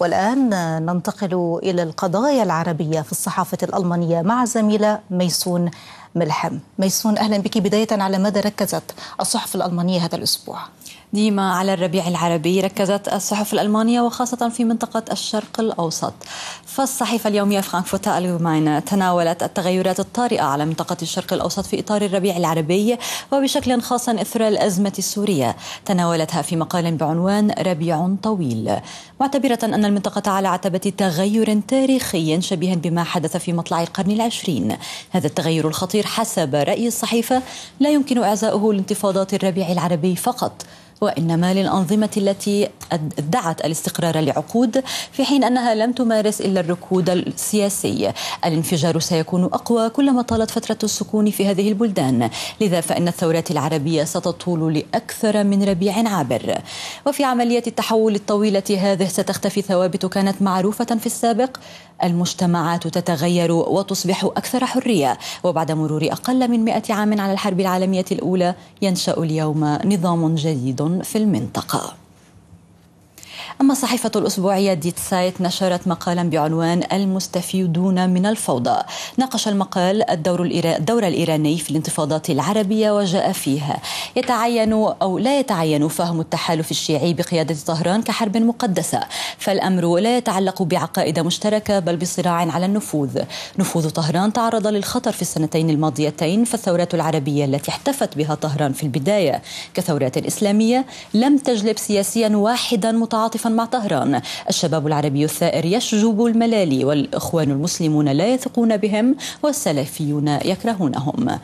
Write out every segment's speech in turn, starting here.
والآن ننتقل إلى القضايا العربية في الصحافة الألمانية مع زميلة ميسون ملحم. ميسون أهلا بك. بداية على ماذا ركزت الصحف الألمانية هذا الأسبوع؟ ديما على الربيع العربي ركزت الصحف الألمانية وخاصة في منطقة الشرق الأوسط. فالصحيفة اليومية فرانكفورتر ألغماينه تناولت التغيرات الطارئة على منطقة الشرق الأوسط في إطار الربيع العربي وبشكل خاص إثر الأزمة السورية. تناولتها في مقال بعنوان ربيع طويل معتبرة أن المنطقة على عتبة تغير تاريخي شبيه بما حدث في مطلع القرن العشرين. هذا التغير الخطير حسب رأي الصحيفة لا يمكن إعزاؤه لانتفاضات الربيع العربي فقط. وإنما للأنظمة التي ادعت الاستقرار لعقود في حين أنها لم تمارس إلا الركود السياسي. الانفجار سيكون أقوى كلما طالت فترة السكون في هذه البلدان. لذا فإن الثورات العربية ستطول لأكثر من ربيع عابر. وفي عملية التحول الطويلة هذه ستختفي ثوابت كانت معروفة في السابق. المجتمعات تتغير وتصبح أكثر حرية. وبعد مرور أقل من مئة عام على الحرب العالمية الأولى ينشأ اليوم نظام جديد في المنطقة. أما صحيفة الأسبوعية ديت سايت نشرت مقالا بعنوان المستفيدون من الفوضى. ناقش المقال الدور الدور الإيراني في الانتفاضات العربية وجاء فيها. يتعين أو لا يتعين فهم التحالف الشيعي بقيادة طهران كحرب مقدسة. فالأمر لا يتعلق بعقائد مشتركة بل بصراع على النفوذ. نفوذ طهران تعرض للخطر في السنتين الماضيتين فالثورات العربية التي احتفت بها طهران في البداية كثورات إسلامية لم تجلب سياسيا واحدا متعاطفا مع طهران. الشباب العربي الثائر يشجب الملالي والإخوان المسلمون لا يثقون بهم والسلفيون يكرهونهم.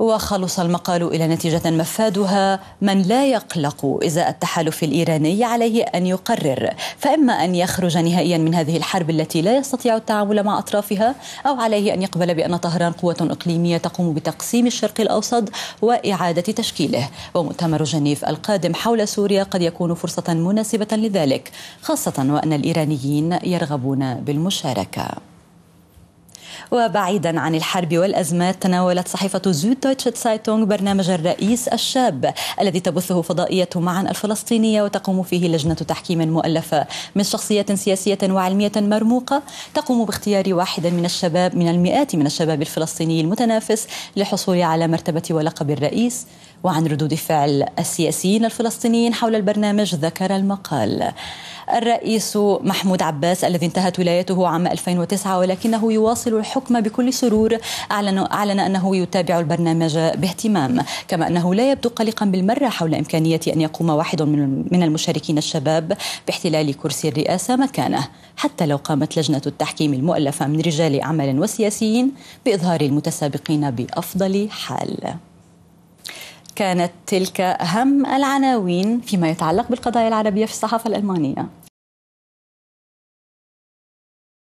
وخلص المقال إلى نتيجة مفادها من لا يقلق إزاء التحالف الإيراني عليه أن يقرر. فإما أن يخرج نهائيا من هذه الحرب التي لا يستطيع التعامل مع أطرافها أو عليه أن يقبل بأن طهران قوة إقليمية تقوم بتقسيم الشرق الأوسط وإعادة تشكيله. ومؤتمر جنيف القادم حول سوريا قد يكون فرصة مناسبة لذلك خاصة وأن الإيرانيين يرغبون بالمشاركة. وبعيدا عن الحرب والأزمات تناولت صحيفة زود دويتشه تسايتونغ برنامج الرئيس الشاب الذي تبثه فضائية معا الفلسطينية وتقوم فيه لجنة تحكيم مؤلفة. من شخصيات سياسية وعلمية مرموقة تقوم باختيار واحد من الشباب من المئات من الشباب الفلسطيني المتنافس للحصول على مرتبة ولقب الرئيس. وعن ردود فعل السياسيين الفلسطينيين حول البرنامج ذكر المقال. الرئيس محمود عباس الذي انتهت ولايته عام 2009 ولكنه يواصل الحكم بكل سرور أعلن, أعلن أنه يتابع البرنامج باهتمام كما أنه لا يبدو قلقا بالمرة حول إمكانية أن يقوم واحد من المشاركين الشباب باحتلال كرسي الرئاسة مكانه. حتى لو قامت لجنة التحكيم المؤلفة من رجال أعمال وسياسيين بإظهار المتسابقين بأفضل حال. كانت تلك أهم العناوين فيما يتعلق بالقضايا العربية في الصحافة الألمانية.